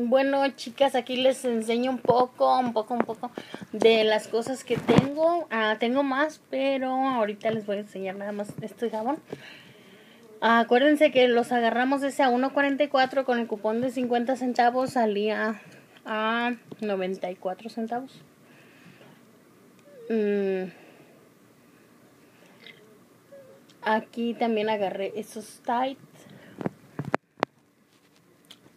Bueno, chicas, aquí les enseño un poco, un poco, un poco de las cosas que tengo. Ah, tengo más, pero ahorita les voy a enseñar nada más este jabón. acuérdense que los agarramos ese a 1.44 con el cupón de 50 centavos salía a 94 centavos. Mm. Aquí también agarré esos tight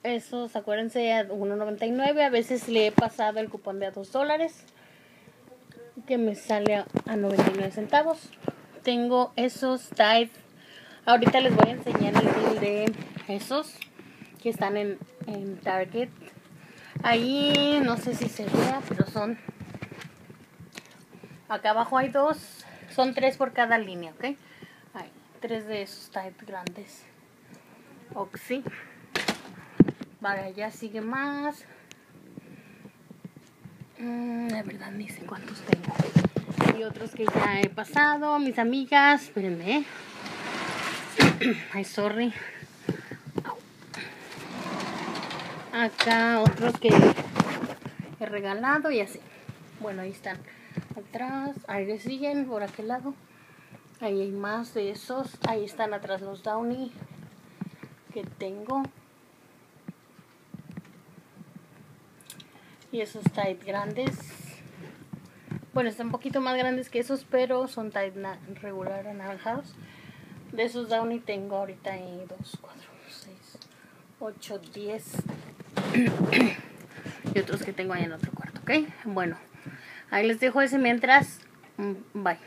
esos, acuérdense, a 1.99. A veces le he pasado el cupón de a 2 dólares. Que me sale a, 99 centavos. Tengo esos Tide. Ahorita les voy a enseñar el bill de esos. Que están en, en Target. Ahí no sé si se vea, pero son... Acá abajo hay dos. Son tres por cada línea, ¿ok? Hay tres de esos Tide grandes. Oxy. Vale, allá sigue más. Mm, de verdad ni sé cuántos tengo. Y otros que ya he pasado. Mis amigas. Espérenme. ¿eh? Ay, sorry. Acá otros que he regalado y así. Bueno, ahí están. Atrás. Ahí le siguen por aquel lado. Ahí hay más de esos. Ahí están atrás los Downy que tengo. Y esos tight grandes. Bueno, están un poquito más grandes que esos, pero son tight regular anaranjados. De esos Downy tengo ahorita ahí 2, 4, 6, 8, 10. y otros que tengo ahí en otro cuarto, ¿ok? Bueno, ahí les dejo ese mientras. Mm, bye.